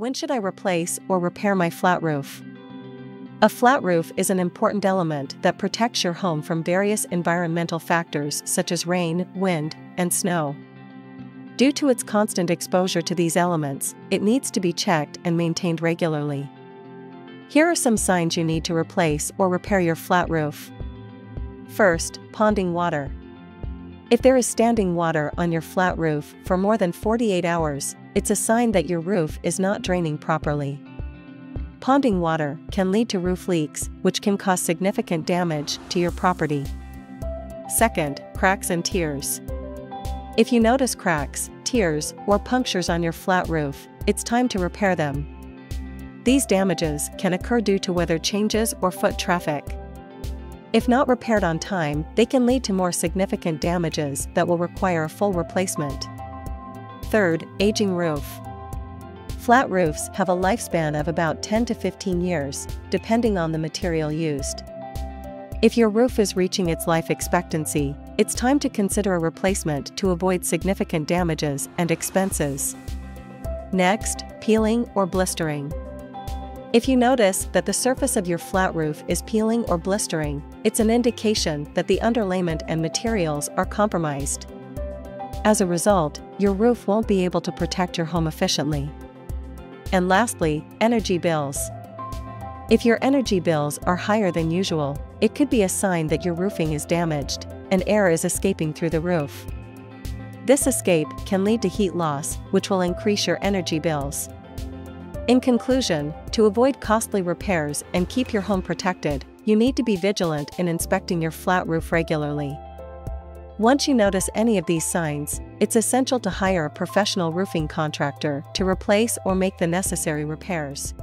When should I replace or repair my flat roof? A flat roof is an important element that protects your home from various environmental factors such as rain, wind, and snow. Due to its constant exposure to these elements, it needs to be checked and maintained regularly. Here are some signs you need to replace or repair your flat roof. First, ponding water. If there is standing water on your flat roof for more than 48 hours, it's a sign that your roof is not draining properly. Ponding water can lead to roof leaks, which can cause significant damage to your property. Second, cracks and tears. If you notice cracks, tears, or punctures on your flat roof, it's time to repair them. These damages can occur due to weather changes or foot traffic. If not repaired on time, they can lead to more significant damages that will require a full replacement. Third, aging roof. Flat roofs have a lifespan of about 10 to 15 years, depending on the material used. If your roof is reaching its life expectancy, it's time to consider a replacement to avoid significant damages and expenses. Next, peeling or blistering. If you notice that the surface of your flat roof is peeling or blistering, it's an indication that the underlayment and materials are compromised. As a result, your roof won't be able to protect your home efficiently. And lastly, energy bills. If your energy bills are higher than usual, it could be a sign that your roofing is damaged and air is escaping through the roof. This escape can lead to heat loss, which will increase your energy bills. In conclusion, to avoid costly repairs and keep your home protected, you need to be vigilant in inspecting your flat roof regularly. Once you notice any of these signs, it's essential to hire a professional roofing contractor to replace or make the necessary repairs.